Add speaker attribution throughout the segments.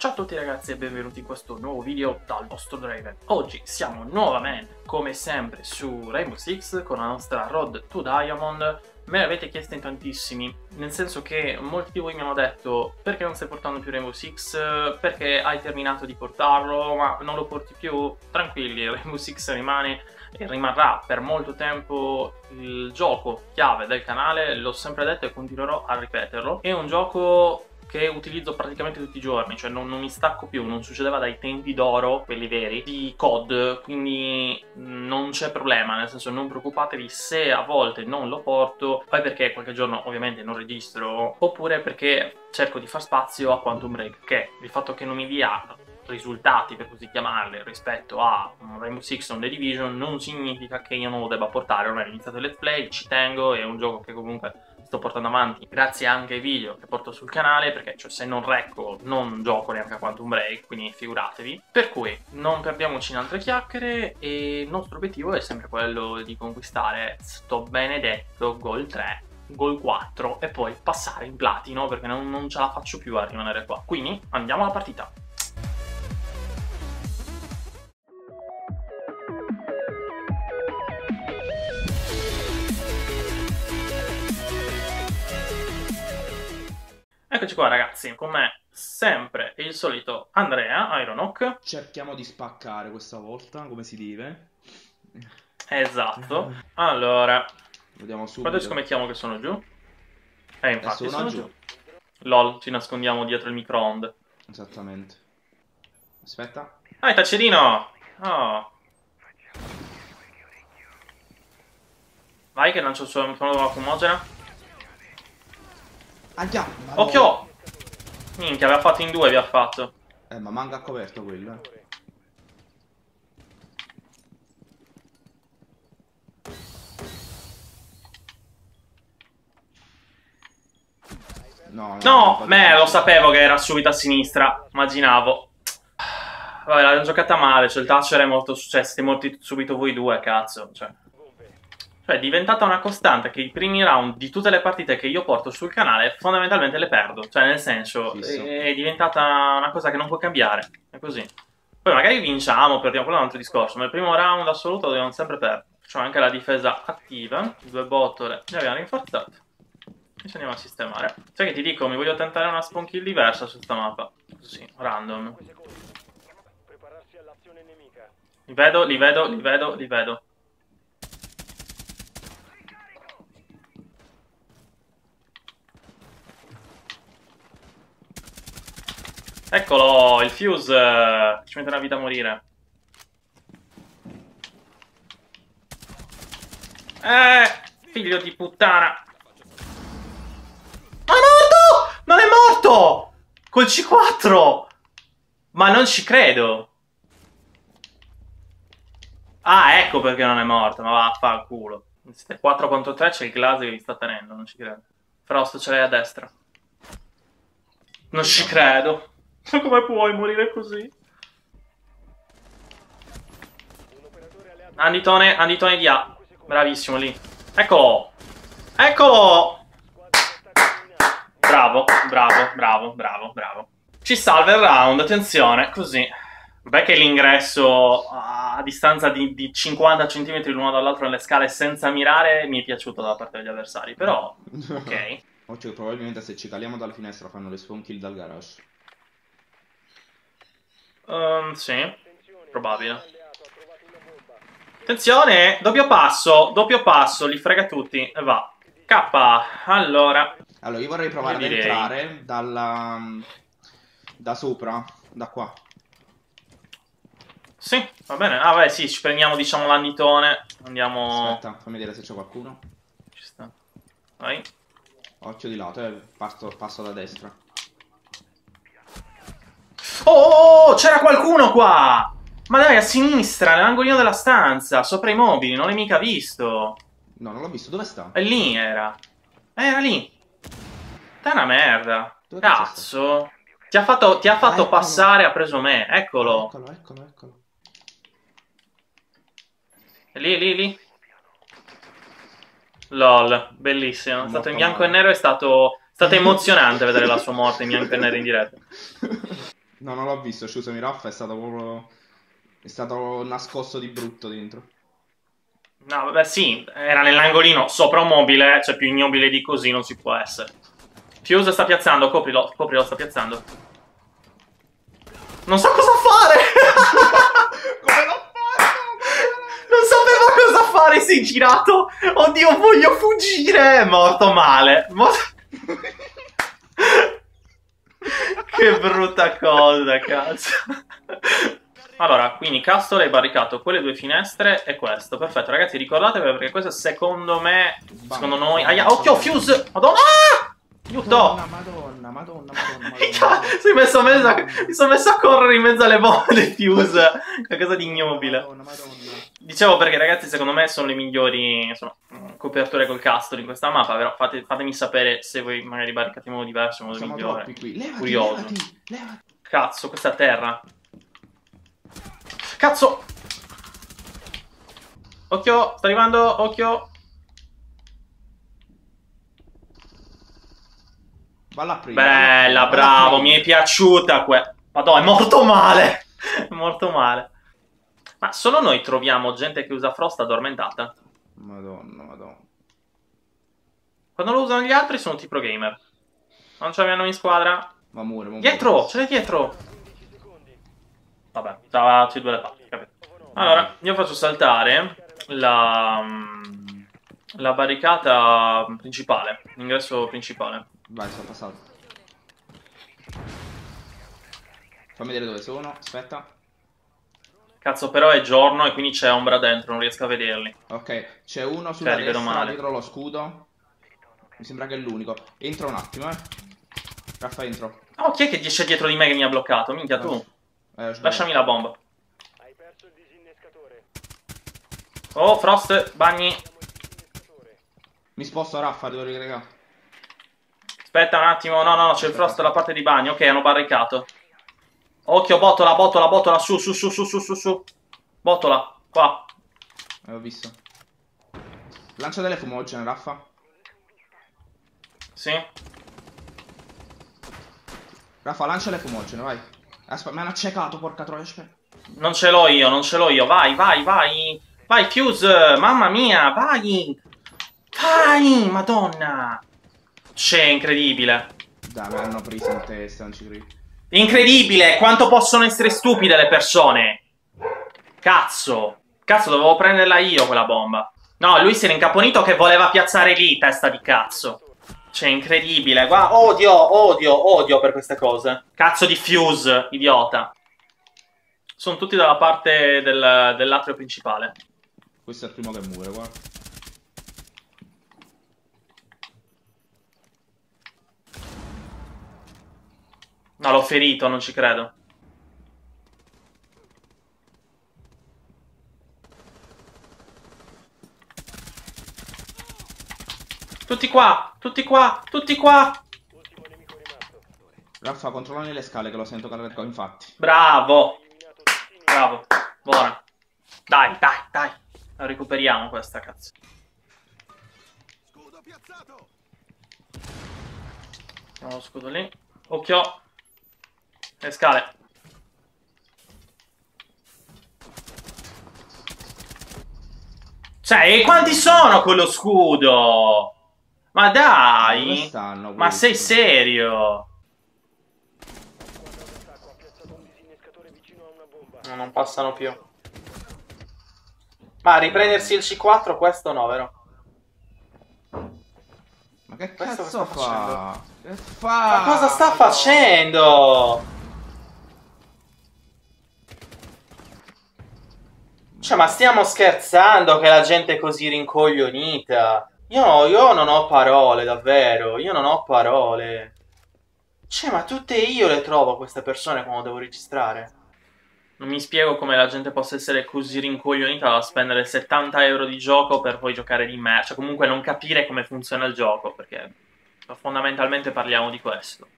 Speaker 1: Ciao a tutti ragazzi e benvenuti in questo nuovo video dal vostro Draven. Oggi siamo nuovamente, come sempre, su Rainbow Six con la nostra Road to Diamond. Me l'avete chiesto in tantissimi, nel senso che molti di voi mi hanno detto perché non stai portando più Rainbow Six, perché hai terminato di portarlo, ma non lo porti più. Tranquilli, Rainbow Six rimane e rimarrà per molto tempo il gioco chiave del canale, l'ho sempre detto e continuerò a ripeterlo. È un gioco che utilizzo praticamente tutti i giorni, cioè non, non, mi stacco più, non succedeva dai tempi d'oro, quelli veri, di COD, quindi non c'è problema, nel senso non preoccupatevi se a volte non lo porto, poi perché qualche giorno ovviamente non registro, oppure perché cerco di far spazio a Quantum Break, che il fatto che non mi dia risultati, per così chiamarli, rispetto a Rainbow Six on The Division non significa che io non lo debba portare, ormai ho iniziato il let's play, ci tengo, è un gioco che comunque sto portando avanti grazie anche ai video che porto sul canale perché cioè, se non recco non gioco neanche a Quantum Break quindi figuratevi. Per cui non perdiamoci in altre chiacchiere e il nostro obiettivo è sempre quello di conquistare sto benedetto Gol 3 Gol 4 e poi passare in platino perché non, non ce la faccio più a rimanere qua. Quindi andiamo alla partita Eccoci qua ragazzi, con me sempre il solito Andrea, Ironhawk.
Speaker 2: Cerchiamo di spaccare questa volta, come si deve.
Speaker 1: Esatto. Allora,
Speaker 2: vediamo subito.
Speaker 1: Quando scommettiamo che sono giù? Eh, infatti sono, giù. giù. LOL, ci nascondiamo dietro il microonde.
Speaker 2: Esattamente. Aspetta.
Speaker 1: Ah, taccerino! Oh. Vai che lancio il suo fumogena.
Speaker 2: Aia!
Speaker 1: Occhio! Minchia, aveva fatto in due, vi ha fatto.
Speaker 2: Eh, ma manca coperto quello, eh.
Speaker 1: No, no, me lo sapevo che era subito a sinistra, immaginavo. Vabbè, l'abbiamo giocata male, cioè il Thatcher è molto... Cioè, siete morti subito voi due, cazzo, cioè... Cioè è diventata una costante che i primi round di tutte le partite che io porto sul canale fondamentalmente le perdo. Cioè nel senso è, è diventata una cosa che non può cambiare. È così. Poi magari vinciamo, perdiamo, quello è un altro discorso, ma il primo round assoluto dobbiamo sempre perdere. Facciamo anche la difesa attiva, due bottole, le abbiamo rinforzate. E ci andiamo a sistemare. Sai che ti dico, mi voglio tentare una spawn kill diversa su sta mappa. Così, random. Li vedo, li vedo, li vedo, li vedo. Eccolo, il fuse. Ci mette una vita a morire. Eh, figlio di puttana. Ma morto! Non è morto! Col C4! Ma non ci credo. Ah, ecco perché non è morto. Ma vaffanculo. Siete 4 contro 3, c'è il glass che vi sta tenendo, non ci credo. Frost ce l'hai a destra. Non ci credo. Ma come puoi morire così? Anditone, Anditone di A. Bravissimo lì. Eccolo! Eccolo! Bravo, bravo, bravo, bravo, bravo. Ci salva il round, attenzione, così. Beh che l'ingresso a distanza di, di 50 cm l'uno dall'altro nelle scale senza mirare mi è piaciuto da parte degli avversari, però ok.
Speaker 2: Occhio, probabilmente se ci caliamo dalla finestra fanno le spawn kill dal garage.
Speaker 1: Um, sì, probabile. Attenzione, doppio passo, doppio passo, li frega tutti, e va. K, allora.
Speaker 2: Allora, io vorrei provare ad entrare dalla... da sopra, da qua.
Speaker 1: Sì, va bene. Ah, beh, sì, ci prendiamo, diciamo, l'anditone. Andiamo...
Speaker 2: Aspetta, fammi vedere se c'è qualcuno.
Speaker 1: Ci sta. Vai.
Speaker 2: Occhio di lato, eh. Passo, passo da destra.
Speaker 1: Oh, oh, oh, c'era qualcuno qua! Ma dai, a sinistra, nell'angolino della stanza, sopra i mobili, non l'hai mica visto.
Speaker 2: No, non l'ho visto, dove sta?
Speaker 1: E lì era. Eh, era lì. È una merda. Dove Cazzo. Ti ha fatto, ti ha fatto ah, passare, ha preso me. Eccolo.
Speaker 2: Eccolo, eccolo, eccolo.
Speaker 1: È lì, lì, lì. LOL, bellissimo. È stato in bianco male. e nero, è stato, è stato emozionante vedere la sua morte in bianco e nero in diretta.
Speaker 2: No, non l'ho visto, scusami, Raffa è stato proprio... È stato nascosto di brutto dentro.
Speaker 1: No, vabbè, sì, era nell'angolino sopra un mobile, cioè più ignobile di così non si può essere. Fuse sta piazzando, coprilo, coprilo, sta piazzando. Non so cosa fare!
Speaker 2: Come l'ho fatto?
Speaker 1: Non sapeva cosa fare, si è girato! Oddio, voglio fuggire! È morto male. Morto... che brutta cosa, cazzo. Allora, quindi Castor hai barricato quelle due finestre e questo. Perfetto, ragazzi, ricordatevi perché questo secondo me, secondo noi... Aia, occhio, Fuse! Madonna! Aiuto!
Speaker 2: Madonna, madonna, madonna, madonna, madonna.
Speaker 1: Sei messo a- mi sono messo a correre in mezzo alle bombe del Fuse. Qualcosa di ignobile.
Speaker 2: Madonna, madonna.
Speaker 1: Dicevo perché ragazzi secondo me sono le migliori insomma, coperture col Castor in questa mappa, però fate- fatemi sapere se voi magari barricate in modo diverso, in modo
Speaker 2: Siamo
Speaker 1: migliore.
Speaker 2: Levati,
Speaker 1: Curioso.
Speaker 2: levati, levati.
Speaker 1: Cazzo, questa terra. Cazzo! Occhio, sta arrivando, occhio.
Speaker 2: Valla a prima.
Speaker 1: Bella, bravo,
Speaker 2: prima.
Speaker 1: mi è piaciuta que... Madonna, è morto male. È morto male. Ma solo noi troviamo gente che usa Frost addormentata.
Speaker 2: Madonna, madonna.
Speaker 1: Quando lo usano gli altri sono tutti pro gamer. Non ce l'abbiamo in squadra.
Speaker 2: Ma muore, ma muore.
Speaker 1: Dietro, ce l'hai dietro. Vabbè, davanti due le palle, capito. Allora, io faccio saltare la, mm, la barricata principale, l'ingresso principale.
Speaker 2: Vai, sono passato. Fammi vedere dove sono. Aspetta.
Speaker 1: Cazzo, però è giorno e quindi c'è ombra dentro, non riesco a vederli.
Speaker 2: Ok, c'è uno sulla
Speaker 1: Cioè,
Speaker 2: destra
Speaker 1: male.
Speaker 2: dietro lo scudo. Mi sembra che è l'unico. Entro un attimo, eh. Raffa, entro.
Speaker 1: Oh, chi è che c'è dietro di me che mi ha bloccato? Minchia, tu.
Speaker 2: Eh.
Speaker 1: Lasciami la bomba.
Speaker 3: Hai perso il disinnescatore.
Speaker 1: Oh, Frost, bagni.
Speaker 2: Mi sposto, Raffa, devo ricaricare.
Speaker 1: Aspetta un attimo, no, no, no, c'è il Frost alla parte di bagno. Ok, hanno barricato. Occhio, botola, botola, botola, su, su, su, su, su, su, su. Botola, qua.
Speaker 2: Avevo visto. Lancia delle fumogene, Raffa.
Speaker 1: Sì.
Speaker 2: Raffa, lancia le fumogene, vai. Aspetta, mi hanno accecato, porca troia. aspetta.
Speaker 1: Non ce l'ho io, non ce l'ho io. Vai, vai, vai. Vai, Fuse, mamma mia, vai. Vai, madonna. C'è, incredibile.
Speaker 2: Dai, mi hanno preso in testa, non ci credo.
Speaker 1: Incredibile, quanto possono essere stupide le persone. Cazzo. Cazzo, dovevo prenderla io quella bomba. No, lui si era incaponito che voleva piazzare lì, testa di cazzo. Cioè, incredibile. Guarda, odio, odio, odio per queste cose. Cazzo di Fuse, idiota. Sono tutti dalla parte del- dell'atrio principale.
Speaker 2: Questo è il primo che muore, guarda.
Speaker 1: No, l'ho ferito, non ci credo. Tutti qua, tutti qua, tutti qua.
Speaker 2: Raffa, controllami le scale che lo sento carico, infatti.
Speaker 1: Bravo, bravo. Buona. Dai, dai, dai. La recuperiamo questa, cazzo. Mettiamo lo scudo lì. Occhio. Le scale. Cioè, e quanti sono con lo scudo? Ma dai!
Speaker 2: stanno
Speaker 1: Ma sei serio? No, non passano più. Ma riprendersi il C4 questo no, vero?
Speaker 2: Ma che
Speaker 1: Questo
Speaker 2: cazzo fa? Che fa?
Speaker 1: Ma cosa sta facendo? Cioè, ma stiamo scherzando che la gente è così rincoglionita? Io, io non ho parole, davvero. Io non ho parole. Cioè, ma tutte io le trovo queste persone quando devo registrare. Non mi spiego come la gente possa essere così rincoglionita da spendere 70 euro di gioco per poi giocare di me. Cioè, comunque non capire come funziona il gioco, perché fondamentalmente parliamo di questo.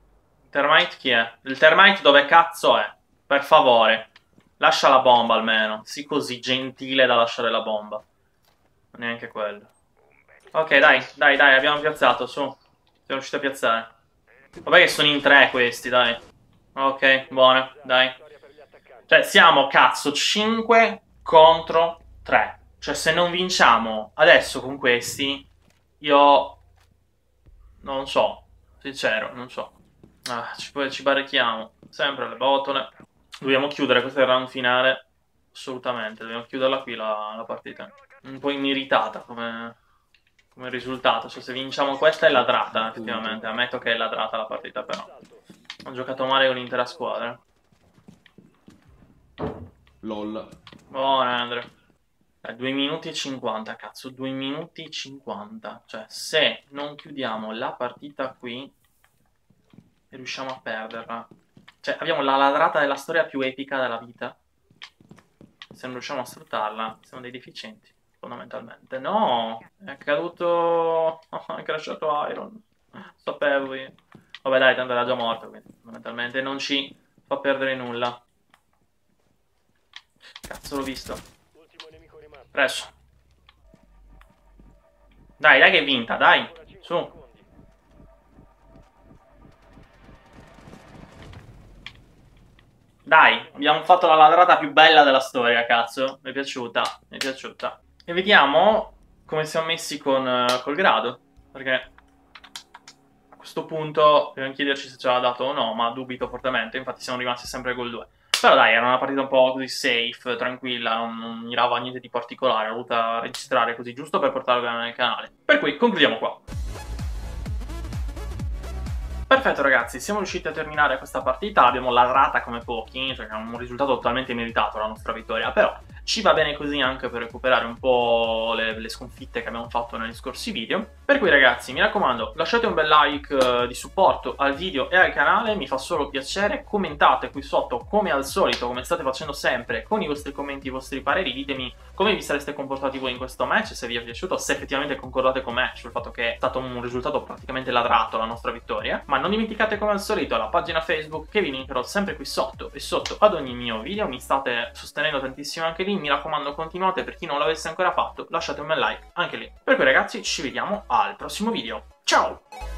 Speaker 1: Termite chi è? Il termite dove cazzo è? Per favore. Lascia la bomba almeno. Sii così gentile da lasciare la bomba. Neanche quello. Ok, dai, dai, dai, abbiamo piazzato, su. Siamo riusciti a piazzare. Vabbè che sono in tre questi, dai. Ok, buona, dai. Cioè, siamo, cazzo, 5 contro 3. Cioè, se non vinciamo adesso con questi, io... Non so, sincero, non so. Ah, ci, ci barrichiamo. Sempre alle botole. Dobbiamo chiudere, questo è il round finale. Assolutamente, dobbiamo chiuderla qui la, la partita. Un po' immeritata come, come risultato. Cioè, se vinciamo questa è ladrata, effettivamente. Ammetto che è ladrata la partita, però. Ho giocato male con l'intera squadra.
Speaker 2: LOL.
Speaker 1: Buona, Andre. 2 eh, minuti e 50, cazzo, 2 minuti e 50. Cioè, se non chiudiamo la partita qui e riusciamo a perderla. Cioè, abbiamo la ladrata della storia più epica della vita. Se non riusciamo a sfruttarla, siamo dei deficienti, fondamentalmente. No, è caduto... è crashato Iron. Sapevo io. Vabbè dai, tanto era già morto, quindi fondamentalmente non ci fa perdere nulla. Cazzo l'ho visto. Presso. Dai, dai che è vinta, dai. Su. Dai, abbiamo fatto la ladrata più bella della storia, cazzo. Mi è piaciuta, mi è piaciuta. E vediamo come siamo messi con, col grado. Perché a questo punto dobbiamo chiederci se ce l'ha dato o no, ma dubito fortemente. Infatti siamo rimasti sempre col 2. Però dai, era una partita un po' così safe, tranquilla, non, non mirava niente di particolare, l'ho voluta registrare così giusto per portarlo nel canale. Per cui concludiamo qua. Perfetto ragazzi, siamo riusciti a terminare questa partita, l'abbiamo ladrata come pochi, cioè è un risultato totalmente meritato la nostra vittoria, però ci va bene così anche per recuperare un po' le, le, sconfitte che abbiamo fatto negli scorsi video. Per cui ragazzi, mi raccomando, lasciate un bel like uh, di supporto al video e al canale, mi fa solo piacere. Commentate qui sotto, come al solito, come state facendo sempre, con i vostri commenti, i vostri pareri. Ditemi come vi sareste comportati voi in questo match, se vi è piaciuto, se effettivamente concordate con me sul fatto che è stato un risultato praticamente ladrato la nostra vittoria. Ma non dimenticate come al solito la pagina Facebook che vi linkerò sempre qui sotto e sotto ad ogni mio video. Mi state sostenendo tantissimo anche lì lì, mi raccomando continuate, per chi non l'avesse ancora fatto lasciate un bel like anche lì. Per cui ragazzi ci vediamo al prossimo video, ciao!